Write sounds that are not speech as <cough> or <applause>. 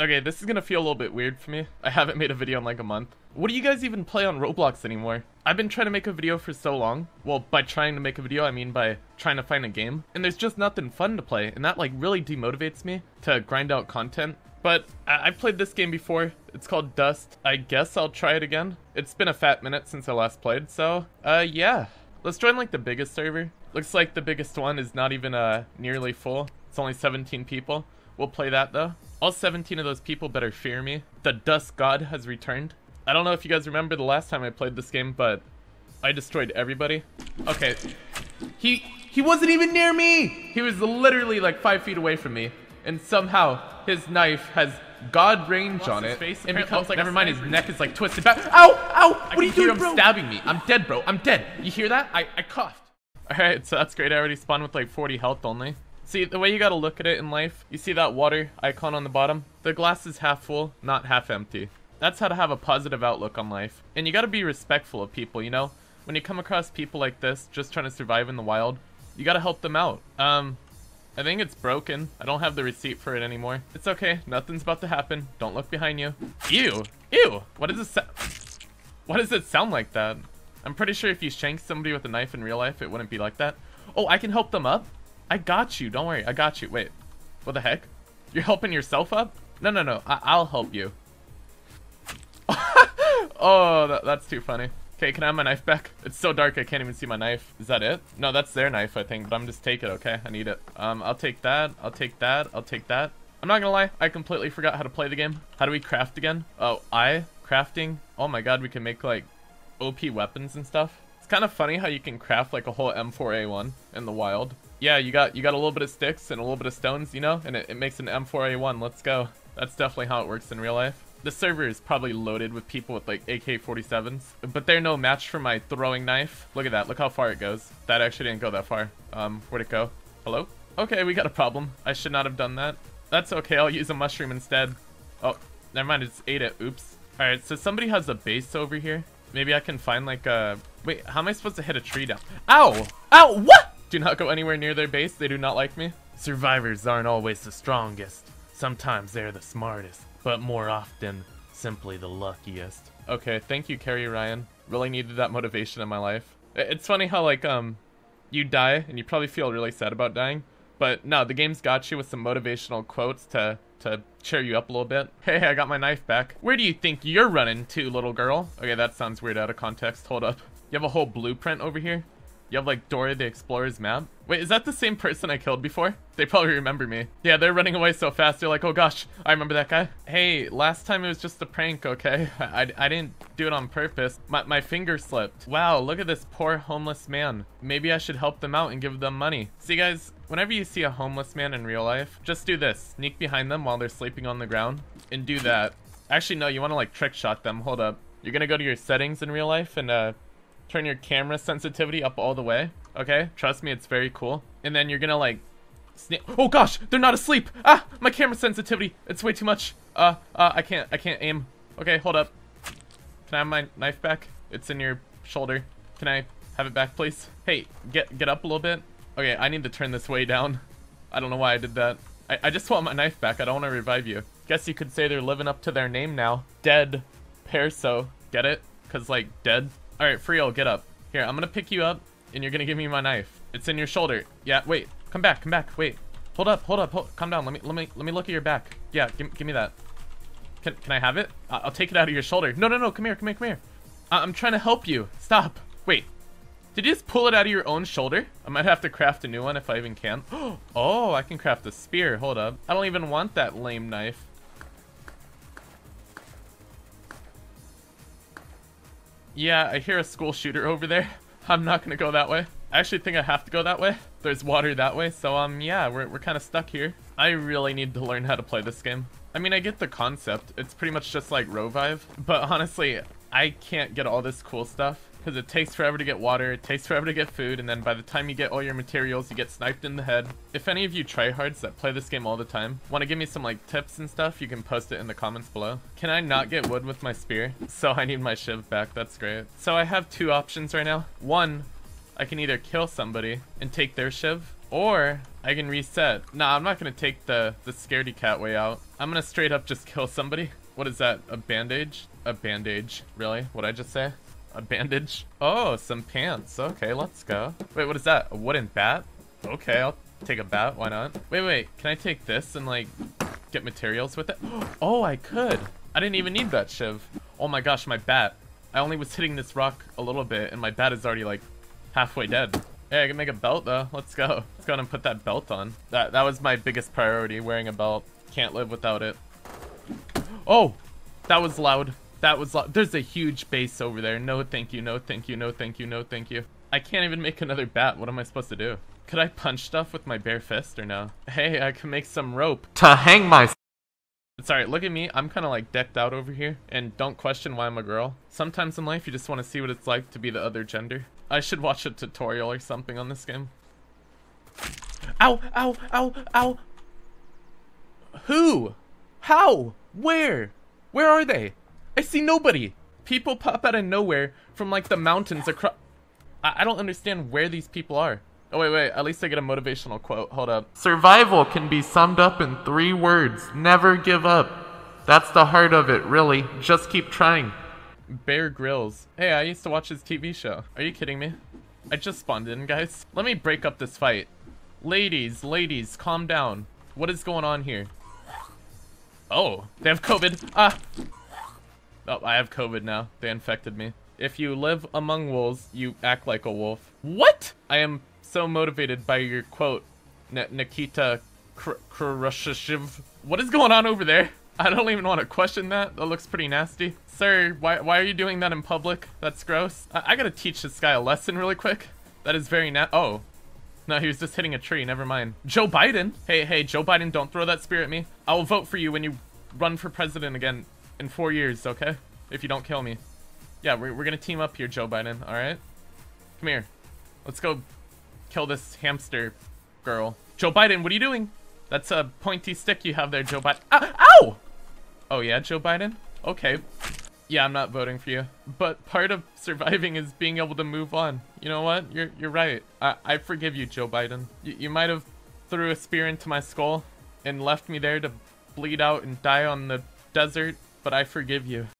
Okay, this is gonna feel a little bit weird for me. I haven't made a video in like a month. What do you guys even play on Roblox anymore? I've been trying to make a video for so long. Well, by trying to make a video, I mean by trying to find a game. And there's just nothing fun to play, and that like really demotivates me to grind out content. But I- I've played this game before. It's called Dust. I guess I'll try it again. It's been a fat minute since I last played, so uh yeah. Let's join like the biggest server. Looks like the biggest one is not even uh nearly full. It's only 17 people. We'll play that though. All 17 of those people better fear me. The Dust God has returned. I don't know if you guys remember the last time I played this game, but I destroyed everybody. Okay. He he wasn't even near me! He was literally like five feet away from me. And somehow his knife has God range on it. face and becomes oh, like never mind, his neck is like twisted back. Ow! Ow! What are you hear doing, him bro? stabbing me. I'm dead, bro. I'm dead. You hear that? I, I coughed. Alright, so that's great. I already spawned with like 40 health only. See, the way you gotta look at it in life, you see that water icon on the bottom? The glass is half full, not half empty. That's how to have a positive outlook on life. And you gotta be respectful of people, you know? When you come across people like this, just trying to survive in the wild, you gotta help them out. Um, I think it's broken. I don't have the receipt for it anymore. It's okay. Nothing's about to happen. Don't look behind you. Ew! Ew! What does it Why does it sound like that? I'm pretty sure if you shank somebody with a knife in real life, it wouldn't be like that. Oh, I can help them up? I got you. Don't worry. I got you. Wait. What the heck? You're helping yourself up? No, no, no. I- I'll help you. <laughs> oh, that- that's too funny. Okay, can I have my knife back? It's so dark I can't even see my knife. Is that it? No, that's their knife, I think, but I'm just take it, okay? I need it. Um, I'll take that, I'll take that, I'll take that. I'm not gonna lie, I completely forgot how to play the game. How do we craft again? Oh, I? Crafting? Oh my god, we can make, like, OP weapons and stuff. It's kind of funny how you can craft, like, a whole M4A1 in the wild. Yeah, you got you got a little bit of sticks and a little bit of stones, you know? And it, it makes an M4A1. Let's go. That's definitely how it works in real life. The server is probably loaded with people with like AK-47s, but they're no match for my throwing knife. Look at that. Look how far it goes. That actually didn't go that far. Um, where'd it go? Hello? Okay, we got a problem. I should not have done that. That's okay. I'll use a mushroom instead. Oh, never mind. I just ate it. Oops. All right, so somebody has a base over here. Maybe I can find like a... Wait, how am I supposed to hit a tree down? Ow! Ow! What? Do not go anywhere near their base. They do not like me. Survivors aren't always the strongest. Sometimes they're the smartest, but more often, simply the luckiest. Okay, thank you, Carrie Ryan. Really needed that motivation in my life. It's funny how, like, um, you die, and you probably feel really sad about dying, but no, the game's got you with some motivational quotes to, to cheer you up a little bit. Hey, I got my knife back. Where do you think you're running to, little girl? Okay, that sounds weird out of context. Hold up. You have a whole blueprint over here? You have like Dora the Explorer's map? Wait, is that the same person I killed before? They probably remember me. Yeah, they're running away so fast. They're like, oh gosh, I remember that guy. Hey, last time it was just a prank, okay? I, <laughs> I, I didn't do it on purpose. My, my finger slipped. Wow, look at this poor homeless man. Maybe I should help them out and give them money. See guys, whenever you see a homeless man in real life, just do this. Sneak behind them while they're sleeping on the ground and do that. Actually, no, you want to like trick shot them. Hold up. You're gonna go to your settings in real life and uh, turn your camera sensitivity up all the way. Okay, trust me, it's very cool. And then you're gonna like. Oh gosh, they're not asleep. Ah, my camera sensitivity. It's way too much. Uh, uh, I can't, I can't aim. Okay, hold up. Can I have my knife back? It's in your shoulder. Can I have it back, please? Hey, get get up a little bit. Okay, I need to turn this way down. I don't know why I did that. I, I just want my knife back. I don't want to revive you. Guess you could say they're living up to their name now. Dead Perso. Get it? Cause like dead. All right, Frio, get up. Here, I'm gonna pick you up, and you're gonna give me my knife. It's in your shoulder. Yeah, wait. Come back. Come back. Wait. Hold up. Hold up. Hold, calm down. Let me let me let me look at your back. Yeah, give, give me that. Can can I have it? I'll take it out of your shoulder. No, no, no. Come here. Come here. Come here. I- I'm trying to help you. Stop. Wait. Did you just pull it out of your own shoulder? I might have to craft a new one if I even can. <gasps> Oh, I can craft a spear. Hold up. I don't even want that lame knife. Yeah, I hear a school shooter over there. I'm not gonna go that way. I actually think I have to go that way. There's water that way, so um, yeah, we're, we're kind of stuck here. I really need to learn how to play this game. I mean, I get the concept. It's pretty much just like Rovive, but honestly, I can't get all this cool stuff because it takes forever to get water, it takes forever to get food, and then by the time you get all your materials, you get sniped in the head. If any of you tryhards that play this game all the time want to give me some like tips and stuff, you can post it in the comments below. Can I not get wood with my spear? <laughs> So I need my shiv back, that's great. So I have two options right now. One, I can either kill somebody and take their shiv, or I can reset. Nah, I'm not gonna take the, the scaredy cat way out. I'm gonna straight up just <laughs> kill somebody. What is that? A bandage? A bandage. Really? What I just say? A bandage? Oh, some pants. Okay, let's go. Wait, what is that? A wooden bat? Okay, I'll take a bat. Why not? Wait, wait. Can I take this and, like, get materials with it? <gasps> Oh, I could. I didn't even need that shiv. Oh my gosh, my bat. I only was hitting this rock a little bit, and my bat is already, like, halfway dead. Hey, I can make a belt, though. Let's go. Let's go and put that belt on. That, that was my biggest priority, wearing a belt. Can't live without it. <gasps> Oh! That was loud. That was. There's a huge base over there. No thank you, no thank you, no thank you, no thank you. I can't even make another bat. What am I supposed to do? Could I punch stuff with my bare fist or no? Hey, I can make some rope. To hang my Sorry, look at me. I'm kind of like decked out over here. And don't question why I'm a girl. Sometimes in life, you just want to see what it's like to be the other gender. I should watch a tutorial or something on this game. Ow, ow, ow, ow. Who? How? Where? Where are they? I see nobody. People pop out of nowhere from like the mountains across. I, I don't understand where these people are. Oh, wait, wait. At least I get a motivational quote. Hold up. Survival can be summed up in three words never give up. That's the heart of it, really. Just keep trying. Bear Grylls. Hey, I used to watch his TV show. Are you kidding me? I just spawned in, guys. Let me break up this fight. Ladies, ladies, calm down. What is going on here? Oh, they have COVID. Ah! Oh, I have COVID now. They infected me. If you live among wolves, you act like a wolf. What? I am so motivated by your quote, Nikita Khrushchev. What is going on over there? I don't even want to question that. That looks pretty nasty. Sir, why, why are you doing that in public? That's gross. I, I gotta teach this guy a lesson really quick. That is very na- Oh. No, he was just hitting a tree. Never mind. Joe Biden. Hey, hey, Joe Biden, don't throw that spear at me. I will vote for you when you run for president again in four years, okay? If you don't kill me. Yeah, we're, we're gonna team up here, Joe Biden, alright? Come here. Let's go kill this hamster girl. Joe Biden, what are you doing? That's a pointy stick you have there, Joe Biden. Ah, ow! Oh yeah, Joe Biden? Okay. Yeah, I'm not voting for you. But part of surviving is being able to move on. You know what? You're you're right. I, I forgive you, Joe Biden. Y you might have threw a spear into my skull and left me there to bleed out and die on the desert, but I forgive you.